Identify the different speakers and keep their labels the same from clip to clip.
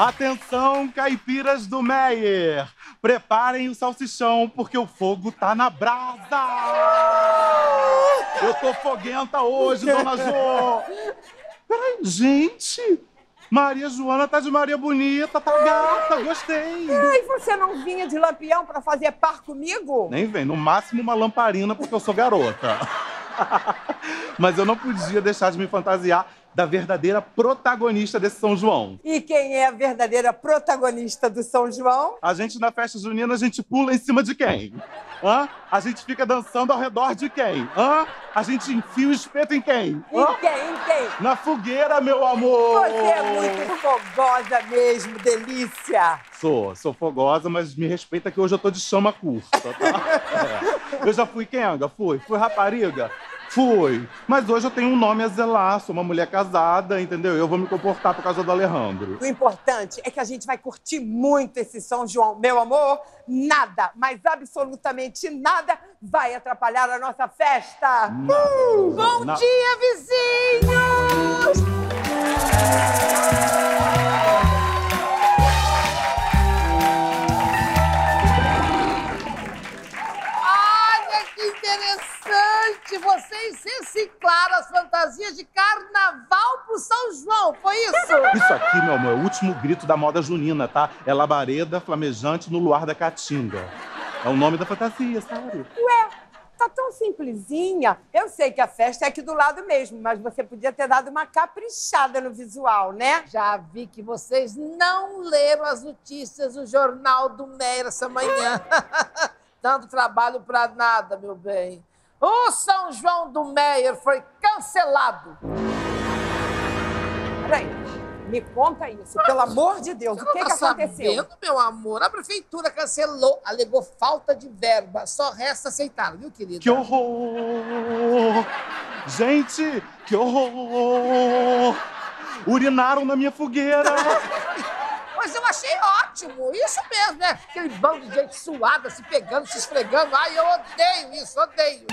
Speaker 1: Atenção, caipiras do Meyer! Preparem o salsichão, porque o fogo tá na brasa! Eu tô foguenta hoje, dona Jo! Peraí, gente! Maria Joana tá de Maria Bonita, tá gata, gostei!
Speaker 2: Ai, você não vinha de lampião pra fazer par comigo?
Speaker 1: Nem vem, no máximo uma lamparina, porque eu sou garota. Mas eu não podia deixar de me fantasiar da verdadeira protagonista desse São João.
Speaker 2: E quem é a verdadeira protagonista do São João?
Speaker 1: A gente na festa junina, a gente pula em cima de quem? Hã? A gente fica dançando ao redor de quem? Hã? A gente enfia o espeto em quem?
Speaker 2: Em quem? Em quem?
Speaker 1: Na fogueira, meu amor!
Speaker 2: Você é muito fogosa mesmo, delícia!
Speaker 1: Sou, sou fogosa, mas me respeita que hoje eu tô de chama curta, tá? É. Eu já fui quenga? Fui. Fui rapariga? Fui. Mas hoje eu tenho um nome a zelar, sou uma mulher casada, entendeu? Eu vou me comportar por causa do Alejandro.
Speaker 2: O importante é que a gente vai curtir muito esse São João. Meu amor, nada, mas absolutamente nada vai atrapalhar a nossa festa. Uh! Bom
Speaker 1: Na-
Speaker 2: dia, vizinhos!
Speaker 3: Vocês reciclaram as fantasias de carnaval pro São João, foi isso?
Speaker 1: Isso aqui, meu amor, é o último grito da moda junina, tá? É labareda flamejante no luar da caatinga. É o nome da fantasia, sabe?
Speaker 2: Ué, tá tão simplesinha. Eu sei que a festa é aqui do lado mesmo, mas você podia ter dado uma caprichada no visual, né?
Speaker 3: Já vi que vocês não leram as notícias do Jornal do Meira essa manhã. Tanto trabalho pra nada, meu bem. O São João do Meyer foi cancelado.
Speaker 2: Peraí, me conta isso, pelo amor de Deus. O que,
Speaker 3: tá
Speaker 2: que aconteceu?
Speaker 3: sabendo, meu amor? A prefeitura cancelou, alegou falta de verba. Só resta aceitar, viu, querida?
Speaker 1: Que horror! Gente, que horror! Urinaram na minha fogueira!
Speaker 3: Mas eu achei ótimo, isso mesmo, né? Aquele bando de gente suada, se pegando, se esfregando. Ai, eu odeio isso, odeio.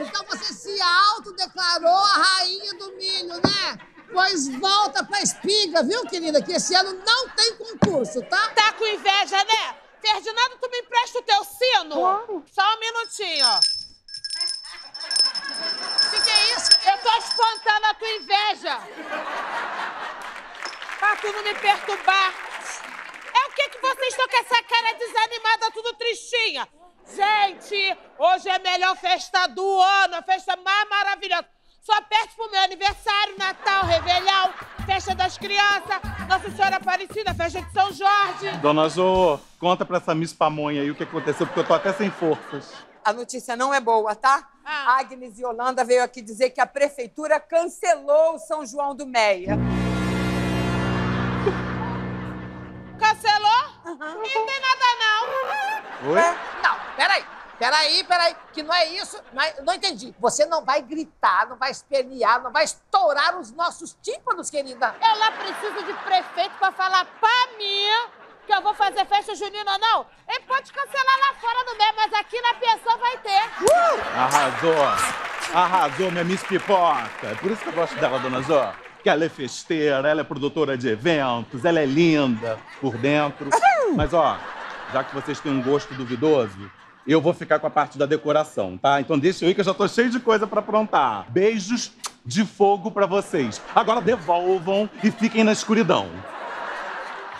Speaker 3: Então você se autodeclarou a rainha do milho, né? Pois volta pra espiga, viu, querida? Que esse ano não tem concurso, tá?
Speaker 4: Tá com inveja, né? Ferdinando, tu me empresta o teu sino?
Speaker 2: Claro.
Speaker 4: Só um minutinho, ó.
Speaker 3: O que, que é isso?
Speaker 4: Eu tô espantando a tua inveja. Pra tu não me perturbar. É o que que vocês estão com essa cara desanimada, tudo tristinha? Gente, hoje é a melhor festa do ano, a festa mais maravilhosa. Só perde pro meu aniversário, Natal, Réveillon, festa das crianças, Nossa Senhora Aparecida, festa de São Jorge.
Speaker 1: Dona Jo, conta pra essa Miss Pamonha aí o que aconteceu, porque eu tô até sem forças.
Speaker 2: A notícia não é boa, tá?
Speaker 4: Ah.
Speaker 2: Agnes e Holanda veio aqui dizer que a prefeitura cancelou o São João do Meia.
Speaker 4: Cancelou? Não tem nada, não.
Speaker 1: Oi?
Speaker 3: Não, peraí. Peraí, peraí, que não é isso. Não, é- não entendi. Você não vai gritar, não vai espernear, não vai estourar os nossos tímpanos, querida.
Speaker 4: Eu lá preciso de prefeito pra falar pra mim que eu vou fazer festa junina, não. Ele pode cancelar lá fora no meio, mas aqui na pensão vai ter.
Speaker 1: Arrasou! Arrasou, minha Miss Pipoca! É por isso que eu gosto dela, Dona Jo. Que ela é festeira, ela é produtora de eventos, ela é linda por dentro. Mas, ó, já que vocês têm um gosto duvidoso, eu vou ficar com a parte da decoração, tá? Então deixa eu ir que eu já tô cheio de coisa pra aprontar. Beijos de fogo pra vocês. Agora devolvam e fiquem na escuridão.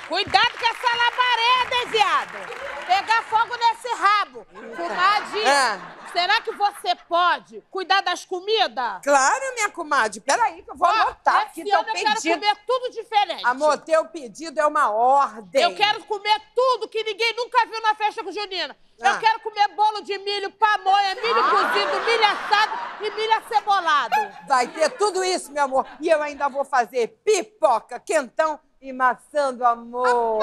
Speaker 4: Cuidado com essa labareda, hein, viado. Pegar fogo nesse rabo. Comadre,
Speaker 2: É.
Speaker 4: será que você pode cuidar das comidas?
Speaker 2: Claro, minha comadre. Peraí que eu vou
Speaker 4: Ó,
Speaker 2: anotar aqui teu
Speaker 4: ano eu quero comer tudo diferente.
Speaker 2: Amor, teu pedido é uma ordem.
Speaker 4: Eu quero comer tudo que ninguém nunca viu na festa junina.
Speaker 2: Ah.
Speaker 4: Eu quero comer bolo de milho, pamonha, milho cozido, milho assado e milho acebolado.
Speaker 2: Vai ter tudo isso, meu amor. E eu ainda vou fazer pipoca, quentão e maçã do amor.